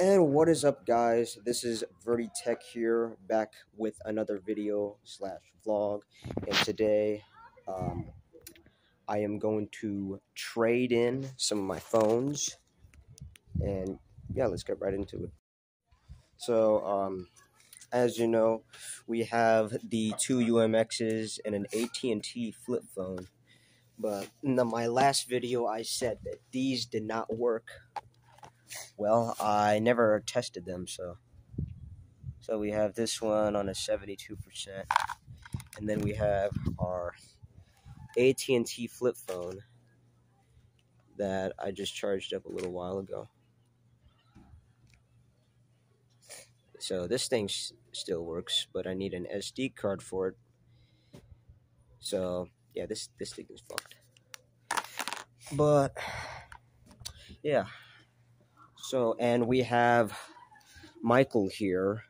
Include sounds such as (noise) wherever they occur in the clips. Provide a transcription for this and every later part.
And what is up, guys? This is Verti Tech here, back with another video slash vlog. And today, um, I am going to trade in some of my phones. And yeah, let's get right into it. So, um, as you know, we have the two UMXs and an AT&T flip phone. But in the, my last video, I said that these did not work well, I never tested them, so. So we have this one on a 72%. And then we have our AT&T flip phone that I just charged up a little while ago. So this thing still works, but I need an SD card for it. So yeah, this this thing is fucked. But yeah. So, and we have Michael here,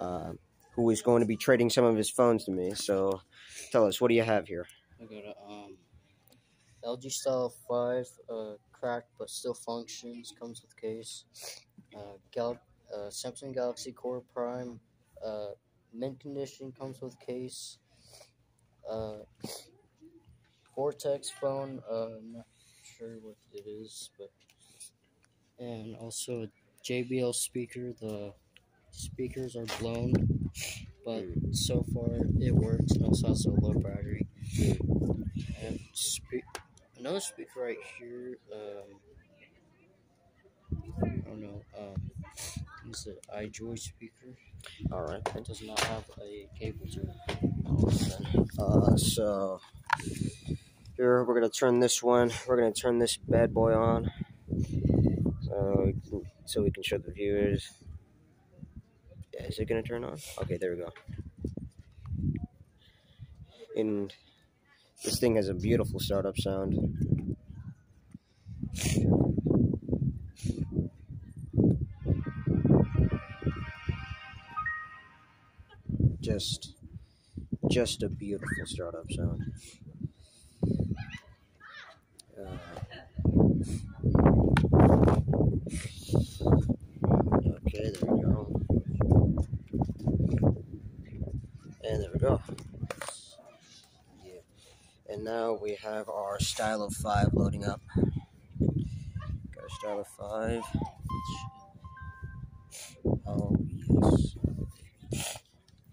uh, who is going to be trading some of his phones to me. So, tell us, what do you have here? I got a um, LG Stylo 5, uh, cracked but still functions, comes with case. Uh, Gal uh, Samsung Galaxy Core Prime, uh, mint condition, comes with case. Uh, Vortex phone, uh, not sure what it is, but and also a JBL speaker. The speakers are blown, but so far it works and also has a low battery. And spe- another speaker right here. Um, I don't know. Um, it's an iJoy speaker. All right. It does not have a cable to it. Uh, so here we're gonna turn this one. We're gonna turn this bad boy on. So we can, so we can show the viewers. Yeah, is it gonna turn on? Okay, there we go. And this thing has a beautiful startup sound. Just, just a beautiful startup sound. Uh, Okay, there we go. And there we go. Yeah. And now we have our Stylo 5 loading up. Got a Stylo 5. Oh, yes.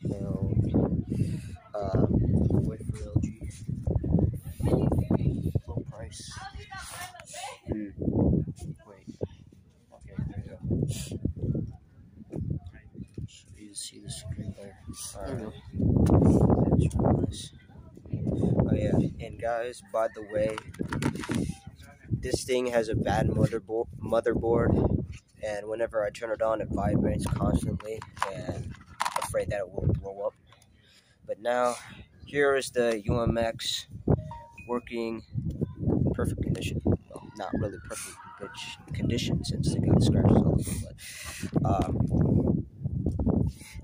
Hell. Uh, Wait for LG. Low price. hmm. Wait. Okay, there you go. So you see there. Oh yeah, and guys, by the way, this thing has a bad motherboard, motherboard, and whenever I turn it on, it vibrates constantly, and I'm afraid that it will blow up. But now, here is the UMX working perfect condition. Well, not really perfect condition since it got scratches all over, but um,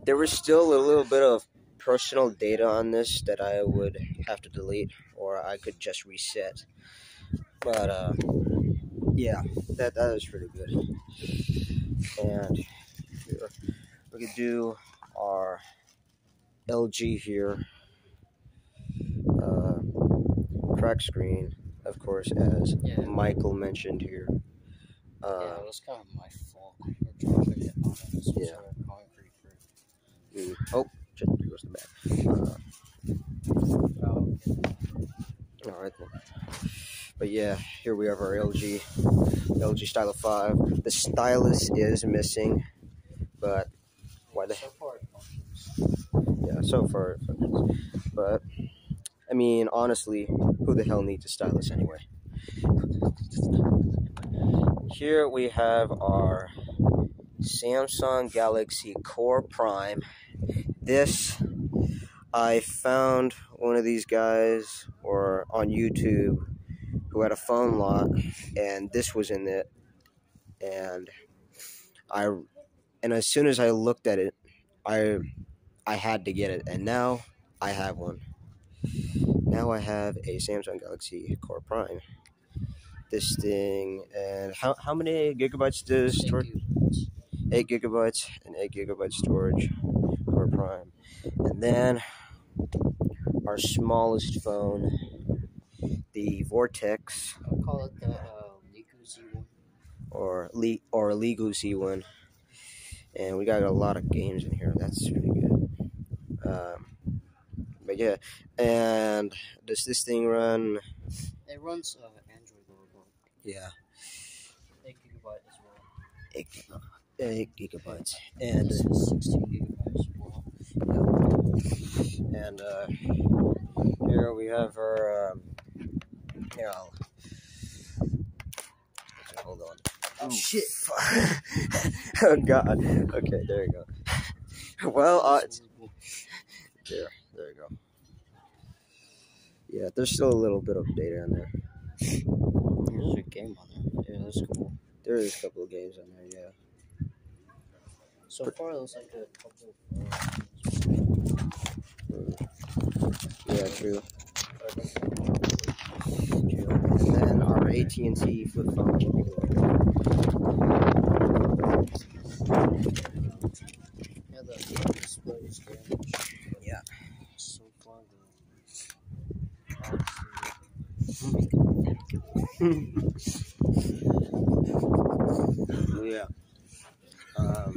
there was still a little bit of personal data on this that I would have to delete or I could just reset. But uh, yeah, that that is pretty good. And here we could do our LG here. Uh, crack screen, of course, as Yeah. Michael mentioned here. yeah, Uh, it was kind of my fault for dropping it on this Yeah. Sort of concrete for mm, oh, shit, there goes the back. Uh, All right then. But yeah, here we have our LG, LG Stylo 5. The stylus is missing, but why the So far, it functions. yeah, so far. it functions. But I mean, honestly, who the hell needs a stylus anyway? Here we have our Samsung Galaxy Core Prime. This I found one of these guys or on YouTube who had a phone lock and this was in it and I and as soon as I looked at it I I had to get it and now I have one. Now I have a Samsung Galaxy Core Prime. This thing and how how many gigabytes does storage? 8 gigabytes and 8 gigabyte storage Prime. And then our smallest phone, the Vortex. I'll call it the uh, Liku Z1. or Le- or Legal Z1, and we got a lot of games in here. That's really good. Um, but yeah, and does this thing run? It runs uh, Android Yeah, 8 gigabyte as well. eight, eight gigabytes, and 16 gigabytes. And uh, here we have our. Um, here, I'll. Okay, hold on. Oh, shit! (laughs) oh god. Okay, there you go. (laughs) well, uh, There, there you go. Yeah, there's still a little bit of data in there. There's a game on there. Yeah, that's cool. There is a couple of games on there, yeah. So far, it looks like a couple Yeah, true. And then our AT&T flip phone. Yeah, the display is damaged. Yeah. So far. (laughs) (laughs) Um,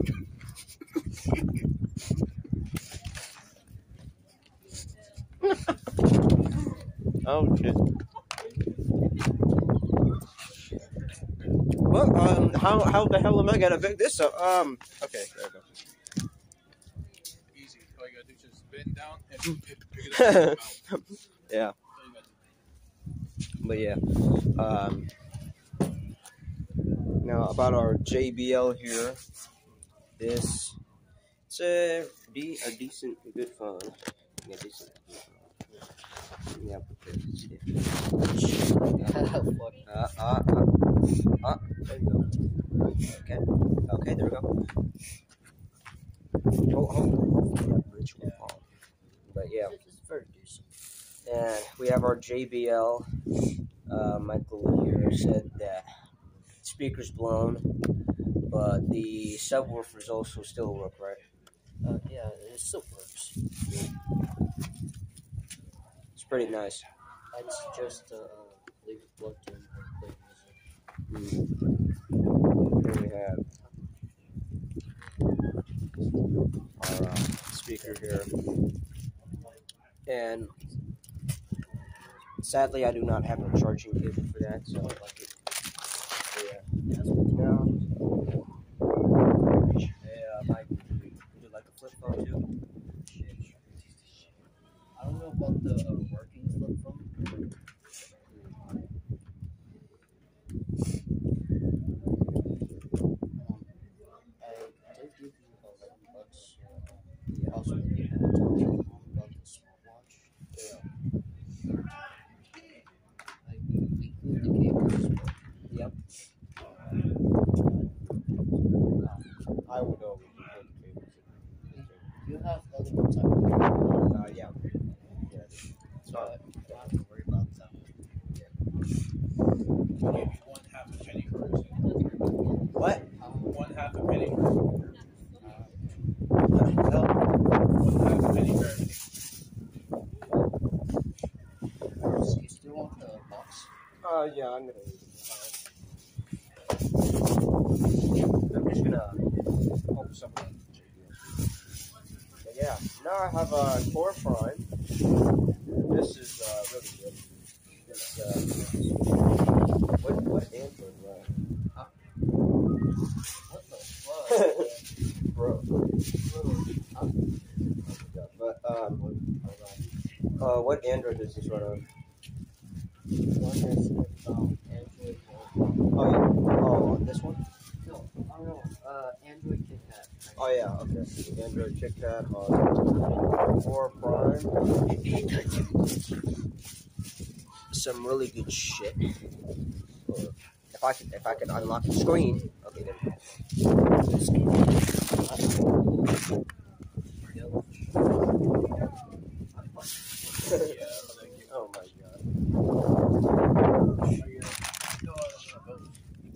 oh shit. Well, um, how how the hell am I gonna pick this up? Um, okay, there we go. Easy. All you gotta do is just bend down and pick it up. (laughs) Yeah. all you gotta do. But yeah, um, now about our JBL here, this it's a, de- a decent, good phone. Yeah, decent. Uh, uh, uh, uh, there you go. Okay, okay, there we go. Oh, oh, that bridge fall. But yeah. It's very decent. And we have our JBL. Uh, Michael here said that speaker's blown, but the subwoofers also still work, right? Uh, yeah, it still works. Pretty nice. It's just uh, leave it plugged in and play music. Here we have our uh, speaker here. And sadly, I do not have a charging cable for that, so I like it. yeah. Now, yeah, Mike, would you would you like a flip phone too? I don't know about the uh, working flip phone. Um, I did give you eleven bucks. Uh, Yeah. also, you know, talk to your mom about the smartwatch. Like, we include the cables, but Yep. I will go. you have other ones I can Uh, yeah. Yeah. so I don't have to worry about that. I'll give you one half a penny for everything. What? One half a penny for No. one half a penny for everything. So you still want the box? Uh, yeah, I'm gonna. I'm just gonna open something. But yeah, now I have a Core Prime. This is uh, really good. It's, uh, what what Android run? What the fuck? (laughs) Bro. But um, uh, what Android does this run on? One is with um, Android. Oh yeah. Oh, on this one? No, I don't know. Uh, Android KitKat. Oh yeah, okay. Android Kit Kat on Core Prime. Some really good shit. If I can, if I can unlock the screen. Okay, go. oh my god.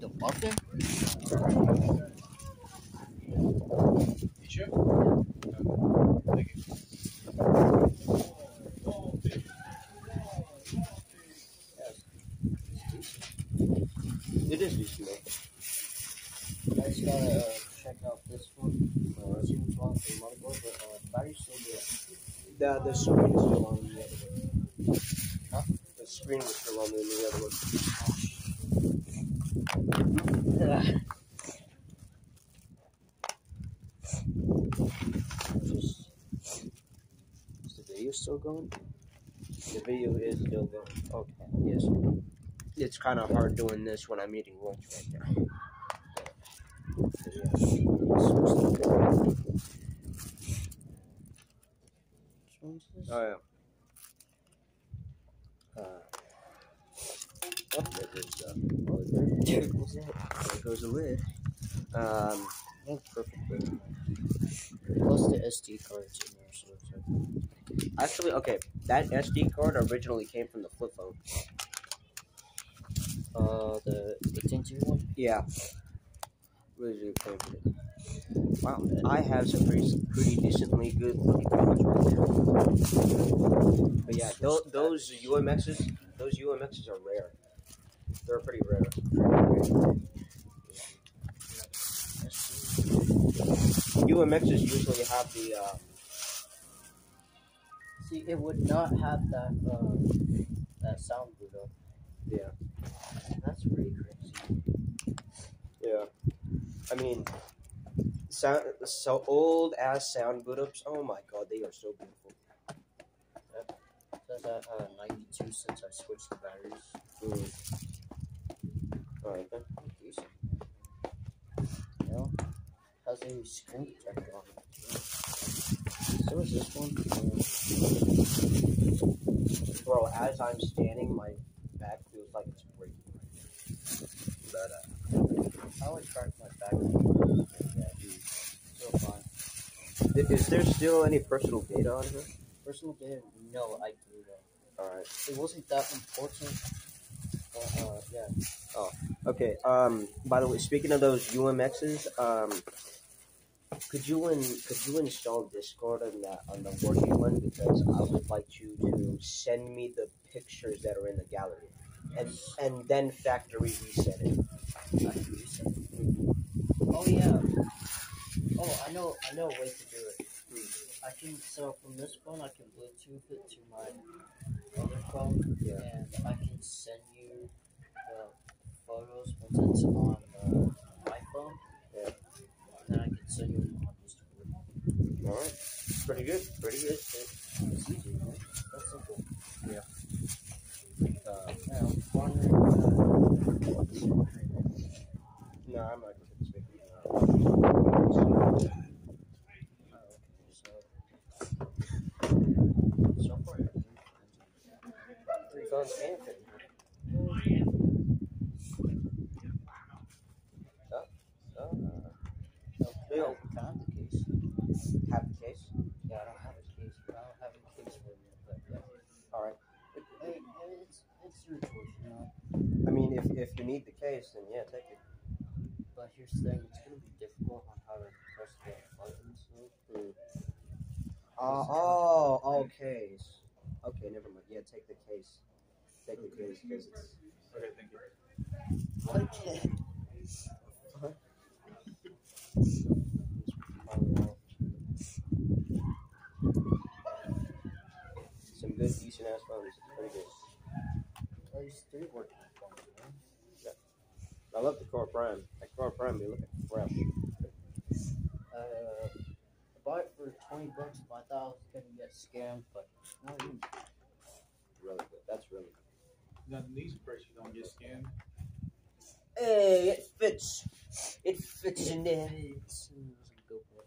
The button? You sure? Thank you. It is decent. though. I just gotta uh, check out this one. Uh, see what's wrong with the motherboard, but uh, battery's still good. The the screen is still on the other one. Huh? The screen was still on the other one. Just, is the video still going? The video is still going. Okay. Yes. It's kind of hard doing this when I'm eating lunch right now. Which one's? Oh yeah. Uh, oh, there goes the, oh, there, there goes it. There goes the lid. Um, Oh, perfect. Plus the SD cards in there, so it's like, actually, okay, that SD card originally came from the flip phone. uh, the the tinted one. Yeah. Originally came from it. Wow, I have some pretty, pretty decently good looking right there. But yeah, those, those UMXs, those UMXs are rare. They're pretty rare. UMXs usually have the uh, See, it would not have that uh, that sound up. Yeah. That's pretty crazy. Yeah. I mean, sound so old ass sound boot ups. Oh my god, they are so beautiful. Says at uh, 92 since I switched the batteries. Mm. Alright then. Decent. You know, has a screen protector on it. So is this one. Bro, as I'm standing, my back feels like it's breaking. But uh, I always crack my back. Yeah, so fine. i- is there still any personal data on here? Personal data, no, I do that. Alright. It wasn't that important. But, uh, yeah. Oh, okay. Um. By the way, speaking of those UMXs, um, could you in, could you install Discord on that on the working one because I would like you to send me the pictures that are in the gallery, and and then factory reset it. Factory reset. Oh yeah. I know. I know a way to do it. I can so from this phone, I can Bluetooth it to my other phone, Yeah. and I can send you the photos once it's on uh, my phone. Yeah. And then I can send you on Discord. All right. Pretty good. Pretty good. It's easy, man. That's simple. Uh, Yeah, I'm wondering. Uh, no, I'm not going to speak. Uh, oh, okay, so so far, everything. Three phones. So, so, uh, No, Leo. I found the case. have the case. Yeah, I don't have a case. I don't have a case for it but yeah. All right. Hey, hey, it's it's your choice, you know. I mean, if, if you need the case, then yeah, take it. But here's the thing: it's gonna be difficult on how to press the buttons. So. Uh, oh. Okay, never mind. Yeah, take the case. Take the case because it's. Okay, thank you. Okay. Some good, decent ass phones. It's pretty good. At least three working phones, man. I love the Core Prime. That Core Prime be looking fresh. Uh, I bought it for twenty bucks, but I thought I was gonna get scammed, but no, I didn't. Really good. That's really good. Now, these prices don't get scammed. Hey, it fits. It fits in there. It's, uh, it a good boy.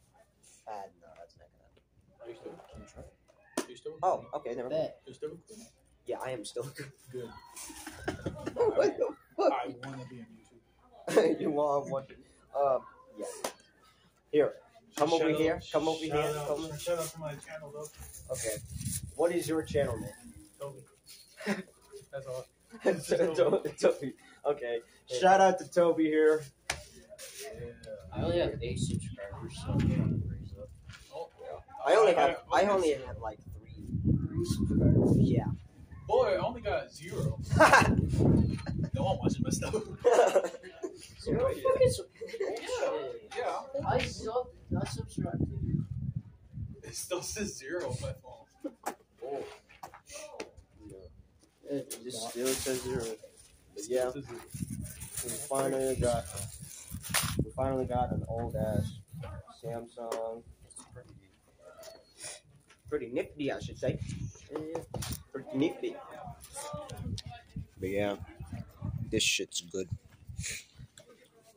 Ah, no, that's not gonna. Are you still? Can you try? Are you still? Oh, okay, never mind. You're still recording? Yeah, I am still good. Good. (laughs) what the fuck? I want to be on YouTube. (laughs) you want to one? Um, yeah. Here, Come over Shout here, come over here, Out, come- Shout out to my channel though. okay. What is your channel name? Toby. (laughs) That's all. To- Toby. Okay. Shout out to Toby here. I only have eight subscribers, so I'm trying to raise up. Oh, I only have I only have like three. Three subscribers. Yeah. Boy, I only got zero. (laughs) No one watching my stuff. (laughs) Zero fucking sub- Bullshit. Yeah. I sub I subscribe to you. It still says zero on my phone. Oh. Yeah. It just still says zero. Yeah, we finally got we finally got an old ass Samsung. Pretty pretty nifty, I should say. Pretty nifty. But yeah, this shit's good.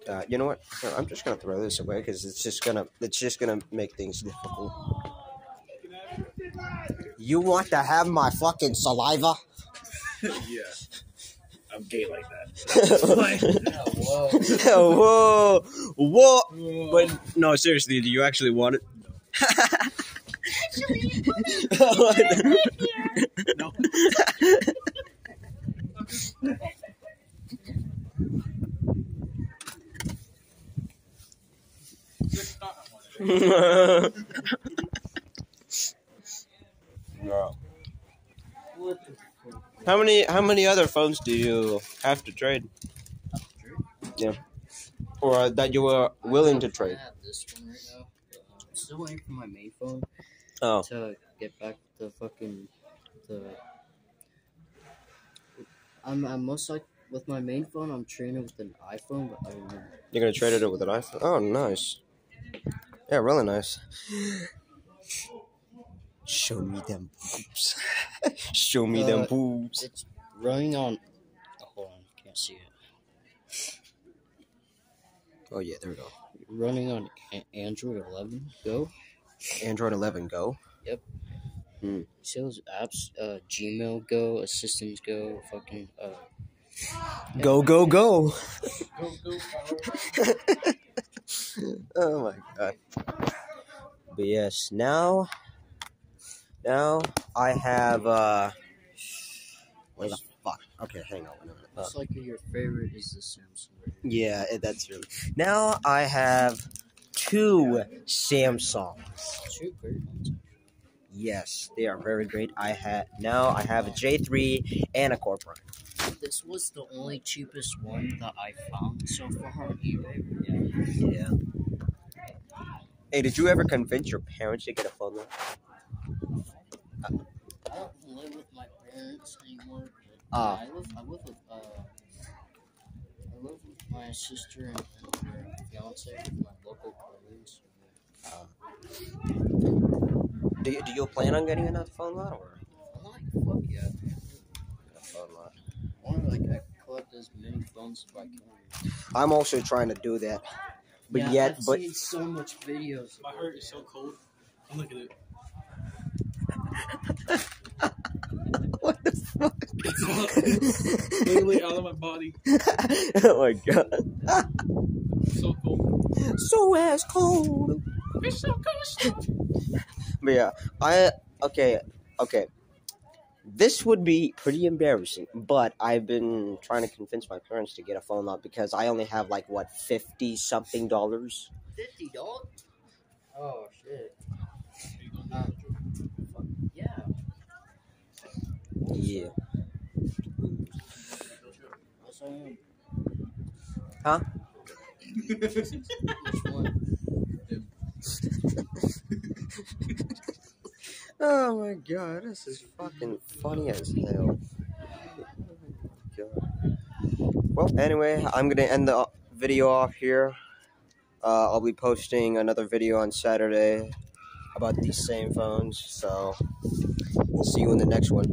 Uh, you know what? No, I'm just gonna throw this away because it's just gonna it's just gonna make things difficult. You want to have my fucking saliva? (laughs) yeah. I'm gay like that. (laughs) (laughs) Yeah, whoa. whoa, whoa! But no, seriously, do you actually want it? no. Just not one of them. no. (laughs) What the fuck? How many how many other phones do you have to trade, Yeah. or uh, that you were willing to trade? I have this one right now. I'm still waiting for my main phone Oh, to get back the fucking the. I'm, I'm most like with my main phone. I'm trading with an iPhone, but I don't know. you're gonna trade it with an iPhone? Oh, nice. Yeah, really nice. Show me them boobs. (laughs) Show me them Uh, boobs. It's running on. Oh, hold on, can't see it. Oh yeah, there we go. Running on A- Android 11 Go. Android 11 Go. See Sales apps? Uh, Gmail Go, Assistants Go, fucking uh. Go go go. Go, go, power. oh my god. But yes, now now I have uh where the fuck? Okay, hang on. wait a minute. Looks like your favorite is the Samsung. yeah, it- that's really. Now I have two Samsungs. Two great ones. Yes, they are very great. I had now I have a J3 and a Core Prime. This was the only cheapest one that I found so far on eBay. Yeah. Yeah. Hey, did you ever convince your parents to get a phone? Line? I don't live with my parents anymore. But Ah. I live. I live with. Uh, I live with my sister and, and her fiance with my local cousins. Do you, do you plan on getting another phone line or I'm like, fuck yeah. a phone line? I want to like I collect as many phones as I can. I'm also trying to do that, but yeah, yet, I've but seen so much videos. My heart is so cold. I'm looking at it. (laughs) what the fuck? Literally out of my body. (laughs) oh my god, So cold. so ass cold. It's so cold. But yeah, I okay, okay. This would be pretty embarrassing, but I've been trying to convince my parents to get a phone line because I only have like what fifty something dollars. Fifty dollars. Oh shit. Um, fuck, yeah. Yeah. Yes, I am. Huh? (laughs) Oh my god, this is fucking funny as hell. Well, anyway, I'm gonna end the video off here. Uh, I'll be posting another video on Saturday about these same phones, so we'll see you in the next one.